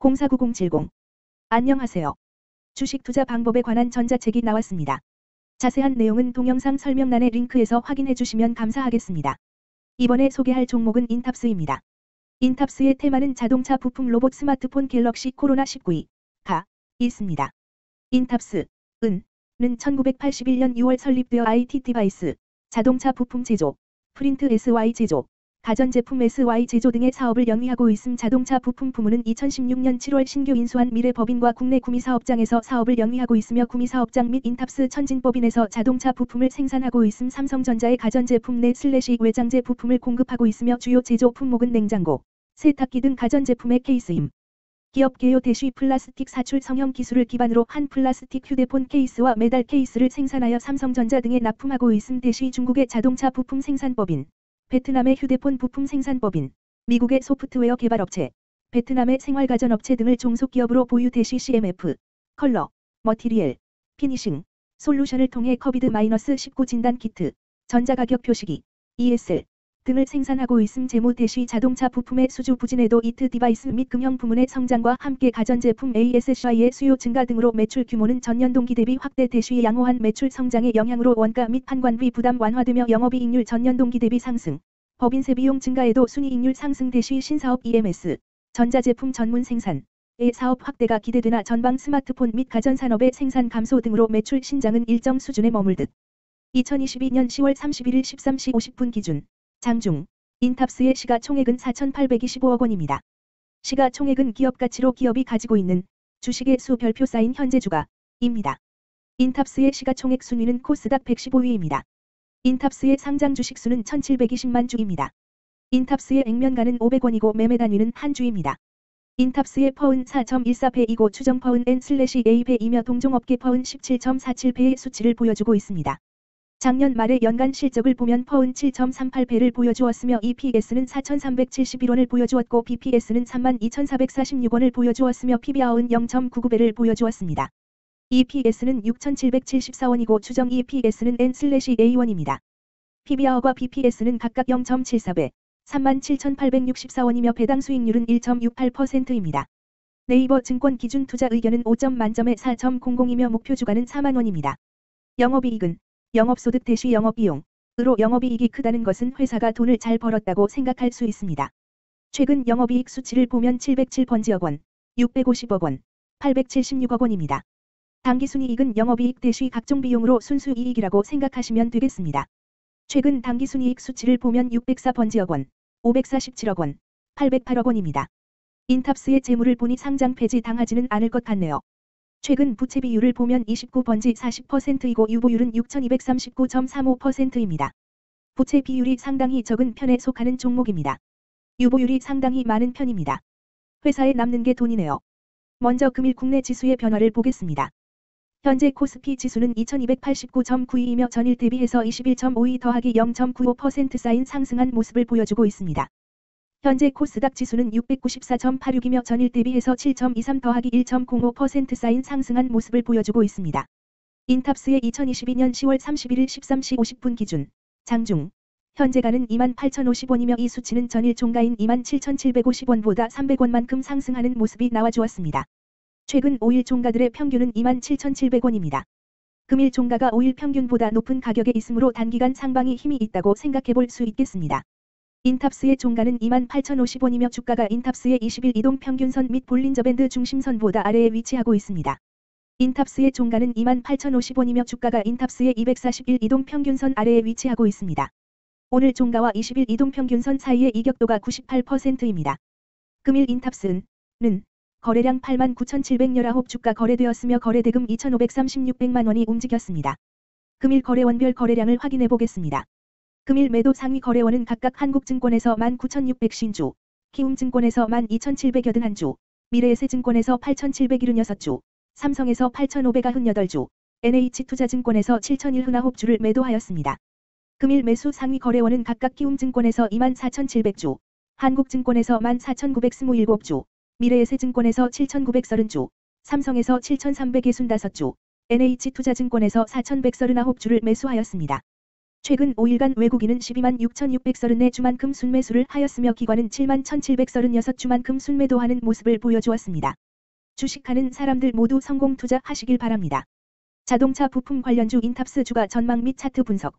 049070. 안녕하세요. 주식 투자 방법에 관한 전자책이 나왔습니다. 자세한 내용은 동영상 설명란의 링크에서 확인해 주시면 감사하겠습니다. 이번에 소개할 종목은 인탑스입니다. 인탑스의 테마는 자동차 부품 로봇 스마트폰 갤럭시 코로나 19가 있습니다. 인탑스, 은, 는 1981년 6월 설립되어 IT device, 자동차 부품 제조, 프린트 ASSY 제조, 가전제품 ASSY 제조 등의 사업을 영위하고 있음 자동차 부품 부문은 2016년 7월 신규 인수한 미래법인과 국내 구미사업장에서 사업을 영위하고 있으며 구미사업장 및 인탑스 천진법인에서 자동차 부품을 생산하고 있음 삼성전자의 가전제품 내 slash 외장재 부품을 공급하고 있으며 주요 제조 품목은 냉장고, 세탁기 등 가전제품의 케이스임. 기업 개요 대시 플라스틱 사출 성형 기술을 기반으로 한 플라스틱 휴대폰 케이스와 메달 케이스를 생산하여 삼성전자 등에 납품하고 있음 대시 중국의 자동차 부품 생산법인. 베트남의 휴대폰 부품 생산법인, 미국의 소프트웨어 개발업체, 베트남의 생활가전업체 등을 종속기업으로 보유 대시 CMF, color, material, finishing, solution을 통해 COVID-19 진단 키트, 전자가격 표시기, ESL 등을 생산하고 있음 재무 대시 자동차 부품의 수주 부진에도 IT device 및 금형 부문의 성장과 함께 가전제품 ASSY의 수요 증가 등으로 매출 규모는 전년 동기 대비 확대 대시 양호한 매출 성장의 영향으로 원가 및 판관비 부담 완화되며 영업이익률 전년 동기 대비 상승. 법인세 비용 증가에도 순이익률 상승 대시 신사업 EMS, 전자제품 전문 생산, 의 사업 확대가 기대되나 전방 스마트폰 및 가전산업의 생산 감소 등으로 매출 신장은 일정 수준에 머물듯 2022년 10월 31일 13시 50분 기준 장중 인탑스의 시가총액은 4,825억 원입니다. 시가총액은 기업가치로 기업이 가지고 있는 주식의 수 별표 쌓인 현재 주가입니다. 인탑스의 시가총액 순위는 코스닥 115위입니다. 인탑스의 상장 주식 수는 1720만 주입니다. 인탑스의 액면가는 500원이고 매매 단위는 한 주입니다. 인탑스의 퍼은 4.14배이고 추정 퍼은 N/A배이며 동종업계 퍼은 17.47배의 수치를 보여주고 있습니다. 작년 말의 연간 실적을 보면 퍼은 7.38배를 보여주었으며 EPS는 4,371원을 보여주었고 BPS는 32,446원을 보여주었으며 PBR은 0.99배를 보여주었습니다. EPS는 6,774원이고 추정 EPS는 N/A1입니다. PBR과 BPS는 각각 0.74배, 37,864원이며 배당 수익률은 1.68%입니다. 네이버 증권 기준 투자 의견은 5점 만점에 4.00이며 목표 주가는 4만원입니다. 영업이익은 영업소득 대시 영업비용 으로 영업이익이 크다는 것은 회사가 돈을 잘 벌었다고 생각할 수 있습니다. 최근 영업이익 수치를 보면 707번지억 원, 650억 원, 876억 원입니다. 당기순이익은 영업이익 대시 각종 비용으로 순수이익이라고 생각하시면 되겠습니다. 최근 당기순이익 수치를 보면 604번지억 원, 547억 원, 808억 원입니다. 인탑스의 재물을 보니 상장 폐지 당하지는 않을 것 같네요. 최근 부채 비율을 보면 29번지 40%이고 유보율은 6239.35%입니다. 부채 비율이 상당히 적은 편에 속하는 종목입니다. 유보율이 상당히 많은 편입니다. 회사에 남는 게 돈이네요. 먼저 금일 국내 지수의 변화를 보겠습니다. 현재 코스피 지수는 2289.92이며 전일 대비해서 21.52 더하기 0.95% 쌓인 상승한 모습을 보여주고 있습니다. 현재 코스닥 지수는 694.86이며 전일 대비해서 7.23 더하기 1.05% 쌓인 상승한 모습을 보여주고 있습니다. 인탑스의 2022년 10월 31일 13시 50분 기준 장중 현재가는 28,050원이며 이 수치는 전일 종가인 27,750원보다 300원만큼 상승하는 모습이 나와주었습니다. 최근 5일 종가들의 평균은 27,700원입니다. 금일 종가가 5일 평균보다 높은 가격에 있으므로 단기간 상방이 힘이 있다고 생각해 볼 수 있겠습니다. 인탑스의 종가는 28,050원이며 주가가 인탑스의 20일 이동 평균선 및 볼린저 밴드 중심선보다 아래에 위치하고 있습니다. 인탑스의 종가는 28,050원이며 주가가 인탑스의 241 이동 평균선 아래에 위치하고 있습니다. 오늘 종가와 20일 이동 평균선 사이의 이격도가 98%입니다. 금일 인탑스는 거래량 89,719 주가 거래되었으며 거래대금 2,536백만 원이 움직였습니다. 금일 거래원별 거래량을 확인해 보겠습니다. 금일 매도 상위 거래원은 각각 한국증권에서 19,600신주, 키움증권에서 12,781주, 미래에셋증권에서 8,776주, 삼성에서 8,598주, NH투자증권에서 7,001주를 매도하였습니다. 금일 매수 상위 거래원은 각각 키움증권에서 24,700주, 한국증권에서 14,927주, 미래에셋증권에서 7,930주, 삼성에서 7,365주, NH투자증권에서 4,139주를 매수하였습니다. 최근 5일간 외국인은 12만 6,634주만큼 순매수를 하였으며 기관은 7만 1,736주만큼 순매도 하는 모습을 보여주었습니다. 주식하는 사람들 모두 성공 투자하시길 바랍니다. 자동차 부품 관련주 인탑스 주가 전망 및 차트 분석